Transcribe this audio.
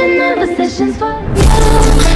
another session's for you.